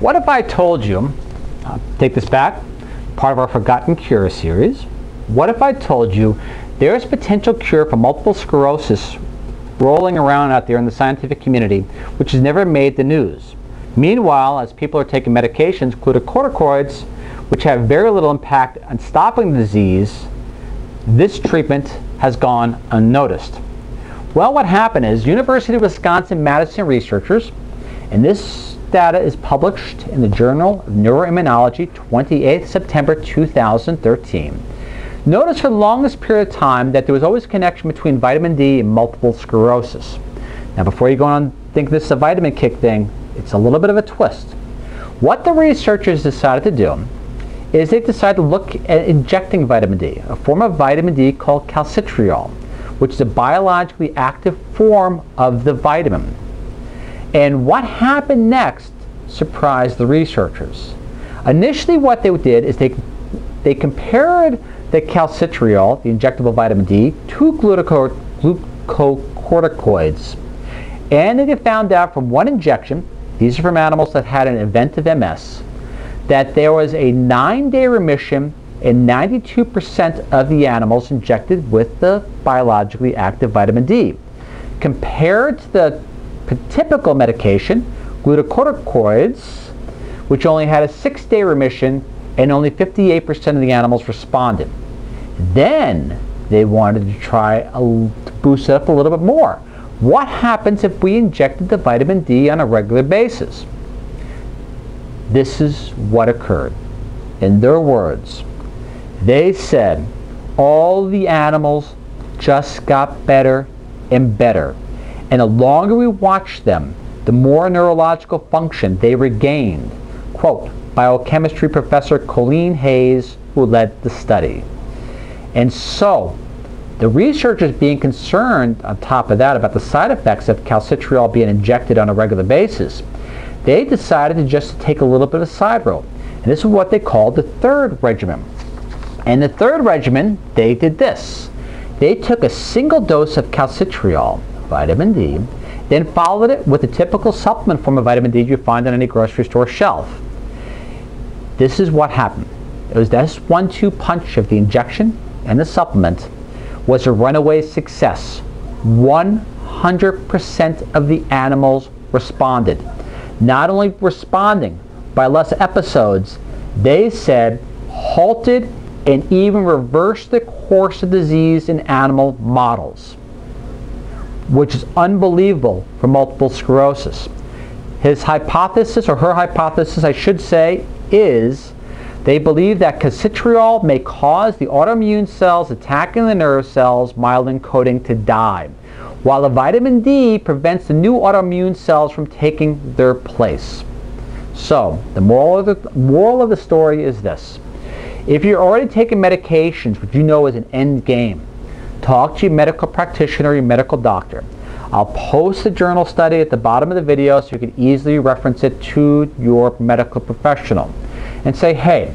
What if I told you, uh, take this back, part of our Forgotten Cure series, what if I told you there's potential cure for multiple sclerosis rolling around out there in the scientific community which has never made the news? Meanwhile, as people are taking medications, glucocorticoids, which have very little impact on stopping the disease, this treatment has gone unnoticed. Well, what happened is University of Wisconsin-Madison researchers, and this data is published in the Journal of Neuroimmunology 28 September 2013. Notice for the longest period of time that there was always a connection between vitamin D and multiple sclerosis. Now before you go on and think this is a vitamin kick thing, it's a little bit of a twist. What the researchers decided to do is they decided to look at injecting vitamin D, a form of vitamin D called calcitriol, which is a biologically active form of the vitamin. And what happened next surprised the researchers. Initially what they did is they, they compared the calcitriol, the injectable vitamin D, to glucocorticoids. And they found out from one injection, these are from animals that had an event of MS, that there was a nine-day remission in 92% of the animals injected with the biologically active vitamin D. Compared to the typical medication, glucocorticoids, which only had a six-day remission and only 58% of the animals responded. Then they wanted to try a, to boost it up a little bit more. What happens if we injected the vitamin D on a regular basis? This is what occurred. In their words, they said all the animals just got better and better. And the longer we watched them, the more neurological function they regained. Quote, biochemistry professor Colleen Hayes, who led the study. And so, the researchers being concerned on top of that about the side effects of calcitriol being injected on a regular basis, they decided to just take a little bit of a side road. And this is what they called the third regimen. And the third regimen, they did this. They took a single dose of calcitriol, vitamin D, then followed it with a typical supplement form of vitamin D you find on any grocery store shelf. This is what happened. It was this one-two punch of the injection and the supplement was a runaway success. 100% of the animals responded. Not only responding by less episodes, they said halted and even reverse the course of disease in animal models, which is unbelievable for multiple sclerosis. His hypothesis, or her hypothesis, I should say, is they believe that calcitriol may cause the autoimmune cells attacking the nerve cells, myelin coating, to die, while the vitamin D prevents the new autoimmune cells from taking their place. So, the moral of the, moral of the story is this. If you're already taking medications, which you know is an end game, talk to your medical practitioner your medical doctor. I'll post the journal study at the bottom of the video so you can easily reference it to your medical professional and say, hey,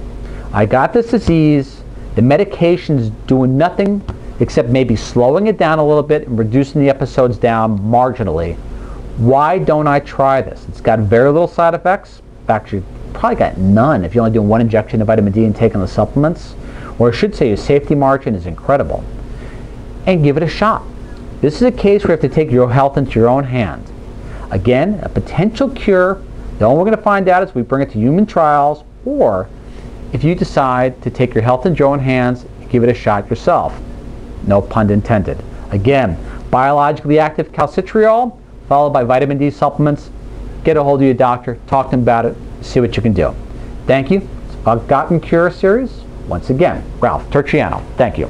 I got this disease, the medication's doing nothing except maybe slowing it down a little bit and reducing the episodes down marginally. Why don't I try this? It's got very little side effects. You've probably got none if you're only doing one injection of vitamin D and taking the supplements. Or I should say your safety margin is incredible. And give it a shot. This is a case where you have to take your health into your own hand. Again, a potential cure. The only we're going to find out is we bring it to human trials or if you decide to take your health into your own hands give it a shot yourself. No pun intended. Again, biologically active calcitriol followed by vitamin D supplements. Get a hold of your doctor, talk to them about it, see what you can do. Thank you. It's Forgotten Cure series. Once again, Ralph Turchiano. Thank you.